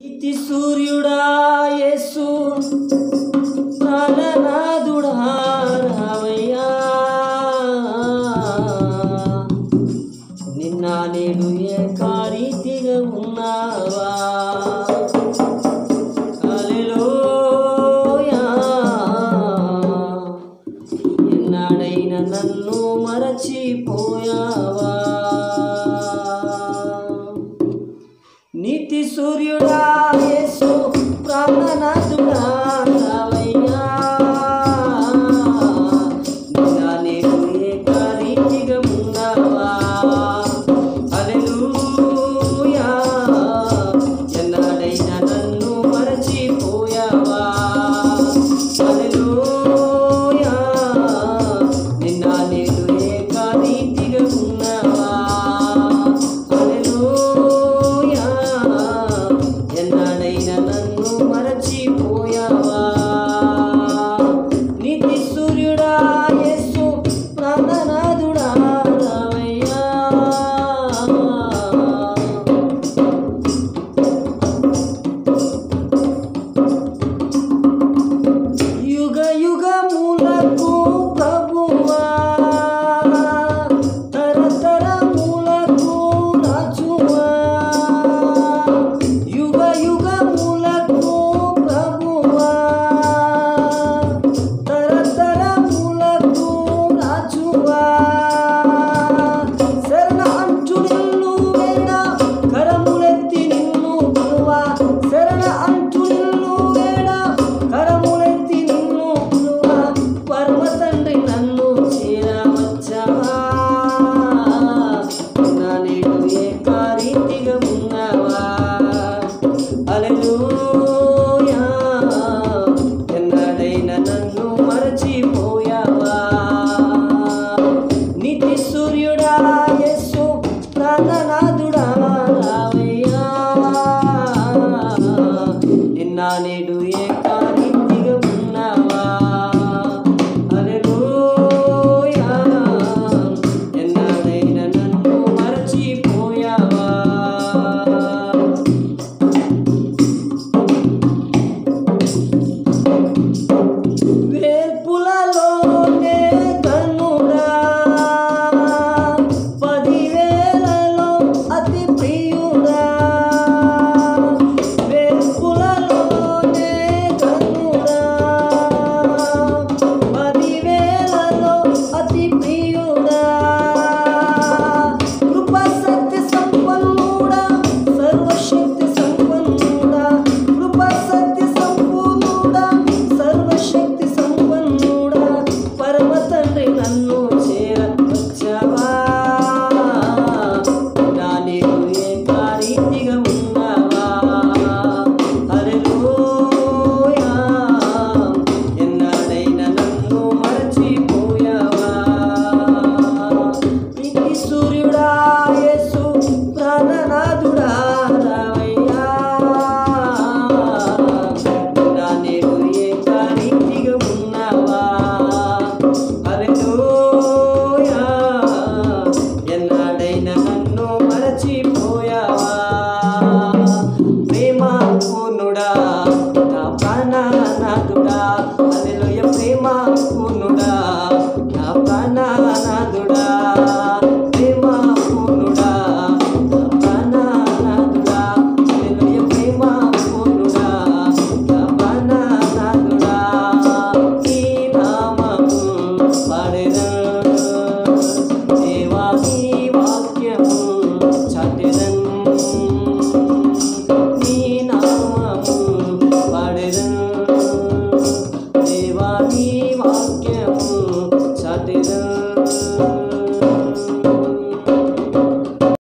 ఇతి సూర్యుడా యేసు. ప్రాణనాథుడా